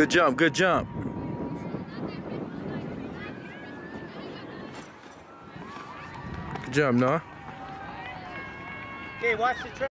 Good jump, good jump. Good jump, Noah. Okay, watch the track.